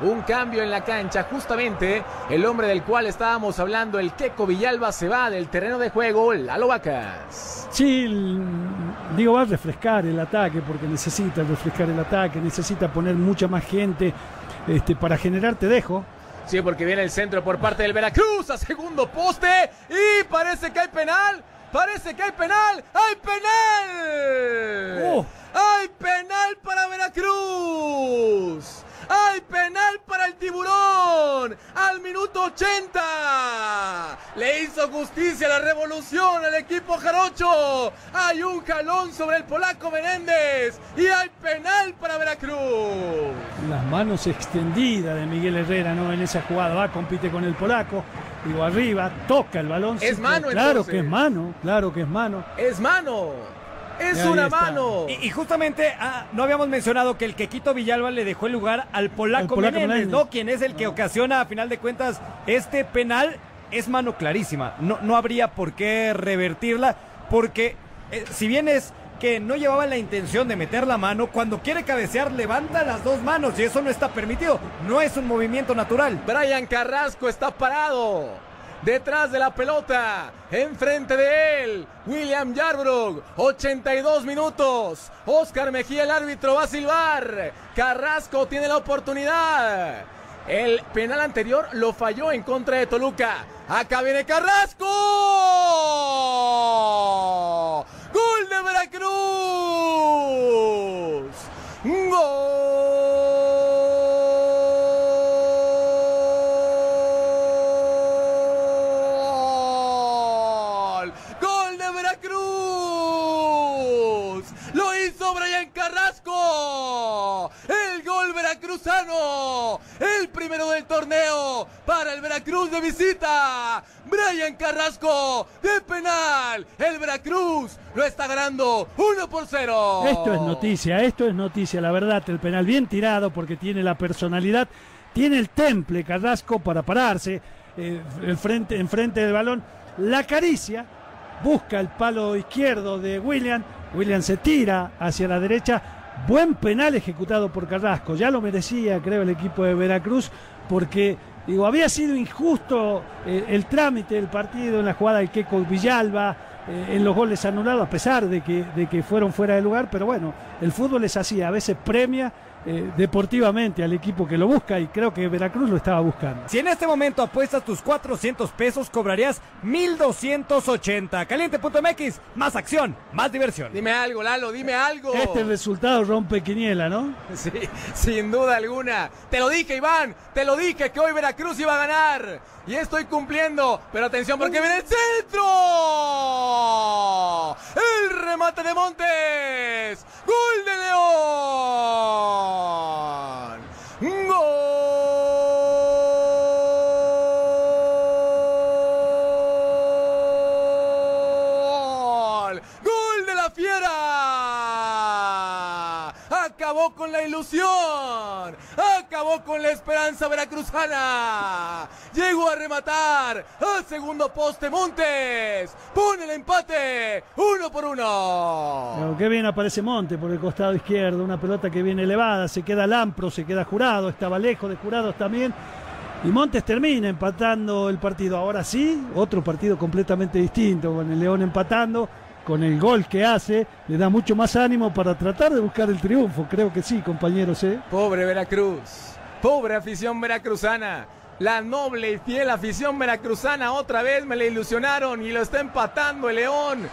Un cambio en la cancha, justamente el hombre del cual estábamos hablando, el Queco Villalba, se va del terreno de juego, Lalo Vacas. Sí, digo, va a refrescar el ataque porque necesita refrescar el ataque, necesita poner mucha más gente este, para generar te dejo. Sí, porque viene el centro por parte del Veracruz a segundo poste y parece que hay penal. Parece que hay penal. ¡Hay penal! Oh. ¡Hay penal para Veracruz! ¡Hay penal para el ¡Al minuto 80! Le hizo justicia la revolución al equipo jarocho. Hay un jalón sobre el polaco Menéndez y hay penal para Veracruz. Las manos extendidas de Miguel Herrera, ¿no? En esa jugada va, compite con el polaco. Digo, arriba, toca el balón. Es mano, Claro entonces. que es mano, claro que es mano. Es mano. Es ahí una está. mano. Y, y justamente ah, no habíamos mencionado que el Quequito Villalba le dejó el lugar al polaco, polaco Menéndez, Menéndez. ¿no? Quien es el que ocasiona, a final de cuentas, este penal. Es mano clarísima. No, no habría por qué revertirla, porque eh, si bien es que no llevaba la intención de meter la mano, cuando quiere cabecear levanta las dos manos y eso no está permitido. No es un movimiento natural. Brian Carrasco está parado. Detrás de la pelota, enfrente de él, William Yarbrough, 82 minutos. Oscar Mejía, el árbitro, va a silbar. Carrasco tiene la oportunidad. El penal anterior lo falló en contra de Toluca. Acá viene Carrasco. Carrasco. El gol veracruzano. El primero del torneo para el Veracruz de visita. Brian Carrasco de penal. El Veracruz lo está ganando 1 por 0. Esto es noticia, esto es noticia, la verdad. El penal bien tirado porque tiene la personalidad, tiene el temple Carrasco para pararse eh, el frente, enfrente del balón. La acaricia, busca el palo izquierdo de William. William se tira hacia la derecha. Buen penal ejecutado por Carrasco. Ya lo merecía, creo, el equipo de Veracruz porque. Digo, había sido injusto eh, el trámite del partido en la jugada de Keco Villalba, eh, en los goles anulados, a pesar de que, de que fueron fuera de lugar, pero bueno, el fútbol es así, a veces premia eh, deportivamente al equipo que lo busca y creo que Veracruz lo estaba buscando. Si en este momento apuestas tus 400 pesos, cobrarías 1280. Caliente.mx, más acción, más diversión. Dime algo, Lalo, dime algo. Este resultado rompe quiniela, ¿no? Sí, sin duda alguna. Te lo dije, Iván. Te lo dije que hoy Veracruz iba a ganar. Y estoy cumpliendo. Pero atención porque viene el centro. Remate de Montes. Gol de León. Gol. Gol de la fiera. Acabó con la ilusión. Acabó con la esperanza veracruzana. Llegó a rematar. Al segundo poste Montes. Pone el empate. Uno por uno. Pero qué bien aparece Monte por el costado izquierdo, una pelota que viene elevada, se queda Lampro, se queda Jurado, estaba lejos de Jurados también. Y Montes termina empatando el partido. Ahora sí, otro partido completamente distinto, con el León empatando, con el gol que hace, le da mucho más ánimo para tratar de buscar el triunfo. Creo que sí, compañeros. ¿eh? Pobre Veracruz. Pobre afición veracruzana. La noble y fiel afición veracruzana otra vez me la ilusionaron y lo está empatando el León.